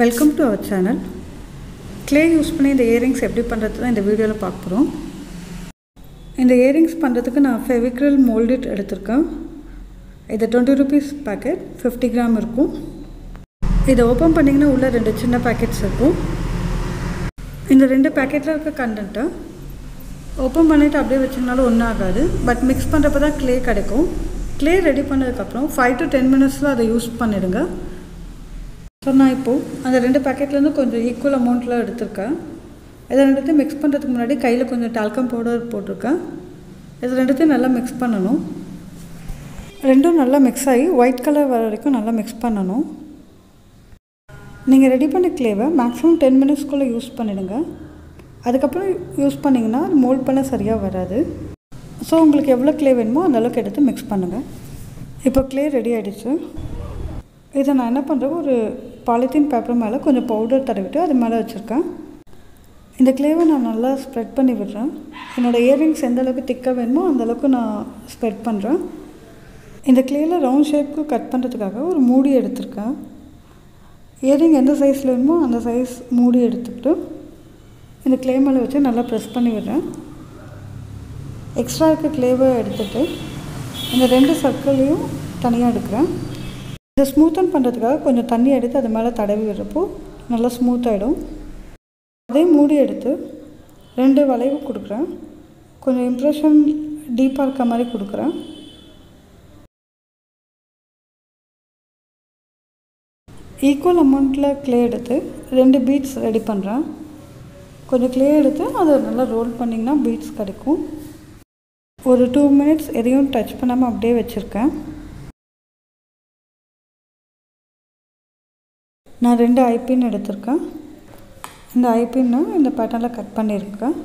Welcome to our channel clay use பண்ணி இந்த earrings எப்படி பண்ணுறது தான் இந்த வீடியோவில் பார்க்க போகிறோம் இந்த இயரிங்ஸ் பண்ணுறதுக்கு நான் ஃபெவிக்ரில் மோல்டிட் எடுத்திருக்கேன். இது twenty rupees packet fifty gram இருக்கும். இதை ஓப்பன் பண்ணிங்கன்னா உள்ளே ரெண்டு சின்ன பேக்கெட்ஸ் இருக்கும். இந்த ரெண்டு பேக்கெட்டில் இருக்க கண்டென்ட்டை ஓப்பன் பண்ணிவிட்டு அப்படியே வச்சிங்கனாலும் ஒன்றும் ஆகாது. பட் மிக்ஸ் பண்ணுறப்ப தான் க்ளே கிடைக்கும் க்ளே ரெடி பண்ணதுக்கப்புறம் ஃபைவ் டு டென் மினிட்ஸில் அதை யூஸ் பண்ணிவிடுங்க ஸோ நான் இப்போது அந்த ரெண்டு பேக்கெட்லேருந்து கொஞ்சம் ஈக்குவல் அமௌண்ட்டில் எடுத்திருக்கேன். இதை ரெண்டுத்தையும் மிக்ஸ் பண்ணுறதுக்கு முன்னாடி கையில் கொஞ்சம் டால்கம் பவுடர் போட்டிருக்கேன். இது ரெண்டுத்தையும் நல்லா மிக்ஸ் பண்ணணும். ரெண்டும் நல்லா மிக்ஸ் ஆகி ஒயிட் கலர் வர வரைக்கும் நல்லா மிக்ஸ் பண்ணணும். நீங்கள் ரெடி பண்ண க்ளேவை மேக்ஸிமம் டென் மினிட்ஸ்க்குள்ளே யூஸ் பண்ணிவிடுங்க அதுக்கப்புறம் யூஸ் பண்ணிங்கன்னா அது மோல்ட் பண்ண சரியாக வராது. ஸோ உங்களுக்கு எவ்வளோ க்ளே வேணுமோ அந்த அளவுக்கு எடுத்து மிக்ஸ் பண்ணுங்கள் இப்போ க்ளே ரெடி ஆகிடுச்சு இதை நான் என்ன பண்ணுறேன் ஒரு பாலித்தீன் பேப்பர் மேலே கொஞ்சம் பவுடர் தடவிட்டு அது மேலே வச்சுருக்கேன். இந்த க்ளேவை நான் நல்லா ஸ்ப்ரெட் பண்ணி விடுறேன். என்னோடய இயரிங்ஸ் எந்த அளவுக்கு திக்காக வேணுமோ அந்தளவுக்கு நான் ஸ்ப்ரெட் பண்ணுறேன் இந்த க்ளேயில் ரவுண்ட் ஷேப்க்கு கட் பண்ணுறதுக்காக ஒரு மூடி எடுத்திருக்கேன். இயரிங் எந்த சைஸில் வேணுமோ அந்த சைஸ் மூடி எடுத்துக்கிட்டு இந்த க்ளே மேலே வச்சு நல்லா ப்ரெஸ் பண்ணி விடுறேன். எக்ஸ்ட்ரா இருக்க க்ளேவை எடுத்துகிட்டு இந்த ரெண்டு சர்க்கிளையும் தனியாக எடுக்கிறேன். இதை ஸ்மூத்தன் பண்ணுறதுக்காக கொஞ்சம் தண்ணி எடுத்து அது மேலே தடவி விடுறப்போ நல்லா ஸ்மூத்தாகிடும் அதையும் மூடி எடுத்து ரெண்டு வளைவு கொடுக்குறேன். கொஞ்சம் இம்ப்ரெஷன் டீப்பாக இருக்க மாதிரி கொடுக்குறேன். ஈக்குவல் அமௌண்ட்டில் க்ளே எடுத்து ரெண்டு பீட்ஸ் ரெடி பண்ணுறேன் கொஞ்சம் க்ளே எடுத்து அதை நல்லா ரோல் பண்ணிங்கன்னா பீட்ஸ் கிடைக்கும். ஒரு டூ மினிட்ஸ் எதையும் டச் பண்ணாமல் அப்படியே வச்சுருக்கேன். நான் ரெண்டு ஐபின் எடுத்திருக்கேன். இந்த ஐபின்னு இந்த பேட்டர்னில் கட் பண்ணியிருக்கேன்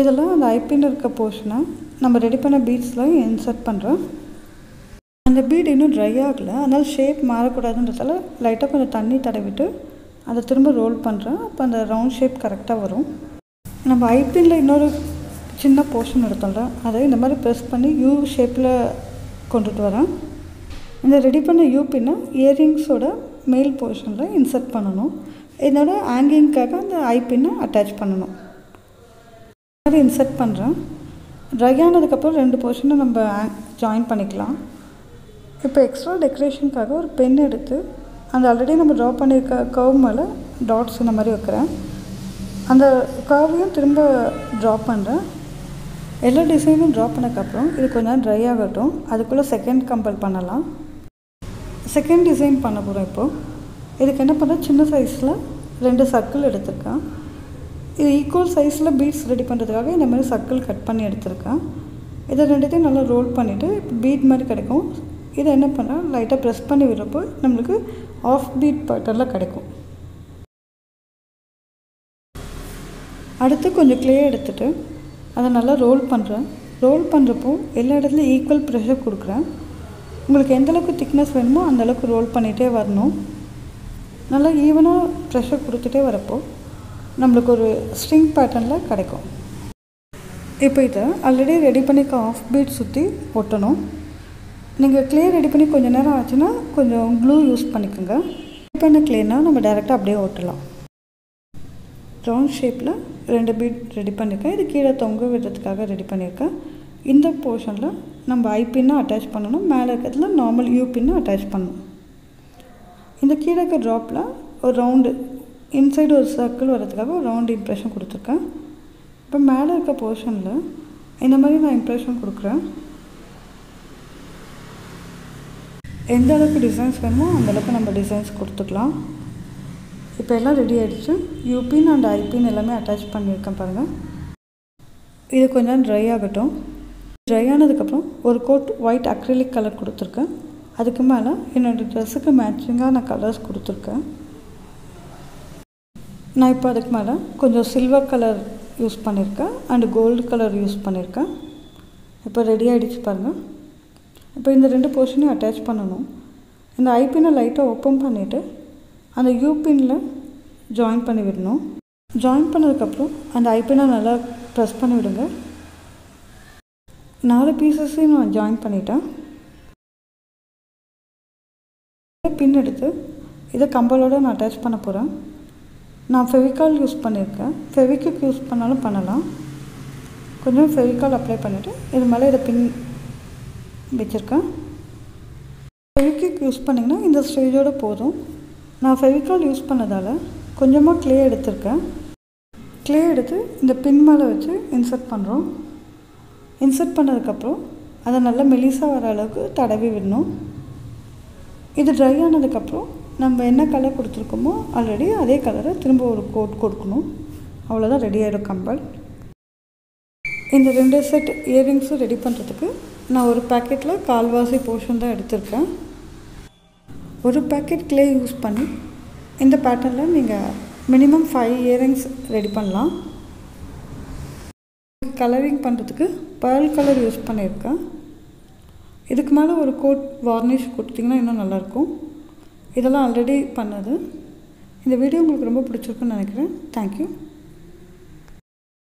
இதெல்லாம் அந்த ஐபின் இருக்க போர்ஷனை நம்ம ரெடி பண்ண பீட்ஸில் இன்சர்ட் பண்ணுறோம் அந்த பீட் இன்னும் ட்ரை ஆகலை. அதனால் ஷேப் மாறக்கூடாதுன்றதால லைட்டாக கொஞ்சம் தண்ணி தடவிட்டு அதை திரும்ப ரோல் பண்ணுறேன் அப்போ அந்த ரவுண்ட் ஷேப் கரெக்டாக வரும். நம்ம ஐபினில் இன்னொரு சின்ன போர்ஷன் எடுத்தோம்ல அதை இந்த மாதிரி ப்ரெஸ் பண்ணி யூ ஷேப்பில் கொண்டுட்டு வரேன். இந்த ரெடி பண்ண யூ பின்னா இயரிங்ஸோட மேல் போர்ஷனில் இன்சர்ட் பண்ணணும். இதோட ஹேங்கிங்க்காக அந்த ஐ பின்னை அட்டாச் பண்ணணும். மாதிரி இன்சர்ட் பண்ணுறேன் ட்ரை ஆனதுக்கப்புறம் ரெண்டு போர்ஷனை நம்ம ஜாயின் பண்ணிக்கலாம். இப்போ எக்ஸ்ட்ரா டெக்கரேஷனுக்காக ஒரு பென் எடுத்து அந்த ஆல்ரெடி நம்ம ட்ரா பண்ணியிருக்க கர்வ் மேலே டாட்ஸ் இந்த மாதிரி வைக்கிறேன். அந்த கர்வையும் திரும்ப ட்ரா பண்ணுறேன் எல்லா டிசைனும் ட்ரா பண்ணக்கப்புறம் இது கொஞ்சம் ட்ரை ஆகட்டும். அதுக்குள்ளே செகண்ட் கம்பல் பண்ணலாம். செகண்ட் டிசைன் பண்ண போகிறோம் இப்போது இதுக்கு என்ன பண்ணுறேன் சின்ன சைஸில் ரெண்டு சர்க்கிள் எடுத்திருக்கேன். இது ஈக்குவல் சைஸில் பீட்ஸ் ரெடி பண்ணுறதுக்காக இந்த மாதிரி சர்க்கிள் கட் பண்ணி எடுத்திருக்கேன். இதை ரெண்டுத்தையும் நல்லா ரோல் பண்ணிவிட்டு பீட் மாதிரி கிடைக்கும். இதை என்ன பண்ணால் லைட்டாக ப்ரெஸ் பண்ணி விடுறப்போ நம்மளுக்கு ஆஃப் பீட் பேட்டர்னில் கிடைக்கும். அடுத்து கொஞ்சம் கிளே எடுத்துகிட்டு அதை நல்லா ரோல் பண்ணுறேன் ரோல் பண்ணுறப்போ எல்லா இடத்துலையும் ஈக்குவல் ப்ரெஷர் கொடுக்குறேன். உங்களுக்கு எந்தளவுக்கு திக்னஸ் வேணுமோ அந்தளவுக்கு ரோல் பண்ணிகிட்டே வரணும். நல்லா ஈவனாக ப்ரெஷர் கொடுத்துட்டே வரப்போ நம்மளுக்கு ஒரு ஸ்ட்ரிங் பேட்டர்னில் கிடைக்கும். இப்போ இதை ஆல்ரெடி ரெடி பண்ணிக்க ஆஃப் பீட் சுற்றி ஒட்டணும். நீங்கள் க்ளே ரெடி பண்ணி கொஞ்சம் நேரம் ஆச்சுன்னா கொஞ்சம் க்ளூ யூஸ் பண்ணிக்கோங்க. ரெடி பண்ண க்ளேனா நம்ம டேரெக்டாக அப்படியே ஒட்டலாம். ரவுண்ட் ஷேப்பில் ரெண்டு பீட் ரெடி பண்ணியிருக்கேன் இது கீழே தொங்க விடுறதுக்காக ரெடி பண்ணியிருக்கேன் இந்த போர்ஷனில் நம்ம ஐபின்னு அட்டாச் பண்ணணும். மேலே இருக்கிறதுல நார்மல் யூபின்னு அட்டாச் பண்ணணும். இந்த கீழே இருக்க ட்ராப்பில் ஒரு ரவுண்டு இன்சைடு ஒரு சர்க்கிள் வரதுக்காக ஒரு ரவுண்டு இம்ப்ரெஷன் கொடுத்துருக்கேன். இப்போ மேலே இருக்க போர்ஷனில் இந்த மாதிரி நான் இம்ப்ரெஷன் கொடுக்குறேன். எந்த அளவுக்கு டிசைன்ஸ் வேணுமோ அந்தளவுக்கு நம்ம டிசைன்ஸ் கொடுத்துக்கலாம். இப்போ எல்லாம் ரெடி ஆகிடுச்சு யூபின் அண்ட் ஐபின் எல்லாமே அட்டாச் பண்ணியிருக்கேன் பாருங்கள் இது கொஞ்சம் ட்ரை ஆகட்டும். ட்ரை ஆனதுக்கப்புறம் ஒரு கோட் ஒயிட் அக்ரிலிக் கலர் கொடுத்துருக்கேன். அதுக்கு மேலே என்னோடய ட்ரெஸ்ஸுக்கு மேட்சிங்காக நான் கலர்ஸ் கொடுத்துருக்கேன். நான் இப்போ அதுக்கு மேலே கொஞ்சம் சில்வர் கலர் யூஸ் பண்ணியிருக்கேன் அண்டு கோல்டு கலர் யூஸ் பண்ணியிருக்கேன் இப்போ ரெடி ஆகிடுச்சு பாருங்கள் இப்போ இந்த ரெண்டு போர்ஷனையும் அட்டாச் பண்ணணும். இந்த ஐபினை லைட்டாக ஓப்பன் பண்ணிவிட்டு அந்த யூபின்னில் ஜாயின் பண்ணி விடணும் ஜாயின் பண்ணதுக்கப்புறம் அந்த ஐபினை நல்லா ப்ரெஸ் பண்ணி விடுங்க நாலு பீசஸையும் நான் ஜாயின் பண்ணிட்டேன். பின் எடுத்து இதை கம்பலோடு நான் அட்டாச் பண்ண போகிறேன் நான் ஃபெவிகால் யூஸ் பண்ணியிருக்கேன் ஃபெவிக்விக் யூஸ் பண்ணாலும் பண்ணலாம். கொஞ்சம் ஃபெவிகால் அப்ளை பண்ணிவிட்டு இது மேலே இதை பின் வச்சுருக்கேன். ஃபெவிக்விக் யூஸ் பண்ணிங்கன்னா இந்த ஸ்டேஜோடு போதும். நான் ஃபெவிகால் யூஸ் பண்ணதால் கொஞ்சமாக க்ளே எடுத்திருக்கேன். க்ளே எடுத்து இந்த பின் மேலே வச்சு இன்சர்ட் பண்ணுறோம் இன்சர்ட் பண்ணதுக்கப்புறம் அதை நல்லா மெலிசாக வர அளவுக்கு தடவி விடணும். இது ட்ரை ஆனதுக்கப்புறம் நம்ம என்ன கலர் கொடுத்துருக்கோமோ ஆல்ரெடி அதே கலரை திரும்ப ஒரு கோட் கொடுக்கணும். அவ்வளோதான் ரெடி ஆகிடும் கம்பல். இந்த ரெண்டு செட் இயரிங்ஸும் ரெடி பண்ணுறதுக்கு நான் ஒரு பேக்கெட்டில் கால்வாசி போர்ஷன் தான் எடுத்திருக்கேன். ஒரு பேக்கெட் க்ளே யூஸ் பண்ணி இந்த பேட்டர்னில் நீங்கள் மினிமம் ஃபைவ் இயரிங்ஸ் ரெடி பண்ணலாம். கலரிங் பண்ணுறதுக்கு பேர்ல் கலர் யூஸ் பண்ணியிருக்கேன். இதுக்கு மேலே ஒரு கோட் வார்னிஷ் கொடுத்திங்கன்னா இன்னும் நல்லாயிருக்கும். இதெல்லாம் ஆல்ரெடி பண்ணது. இந்த வீடியோ உங்களுக்கு ரொம்ப பிடிச்சிருக்குன்னு நினைக்கிறேன். தேங்க்யூ